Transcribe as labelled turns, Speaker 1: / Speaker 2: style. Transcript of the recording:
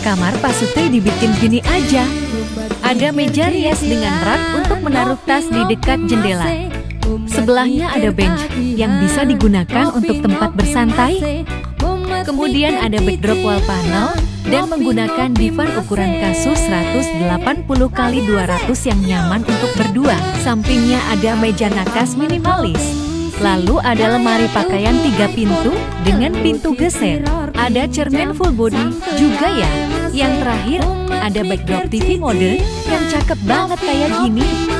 Speaker 1: kamar Pasute dibikin gini aja. Ada meja rias dengan rak untuk menaruh tas di dekat jendela. Sebelahnya ada bench yang bisa digunakan untuk tempat bersantai. Kemudian ada backdrop wall panel dan menggunakan divan ukuran kasus 180 x 200 yang nyaman untuk berdua. Sampingnya ada meja nakas minimalis. Lalu ada lemari pakaian tiga pintu dengan pintu geser. Ada cermin full body juga ya. Yang terakhir ada backdrop TV mode yang cakep banget kayak gini.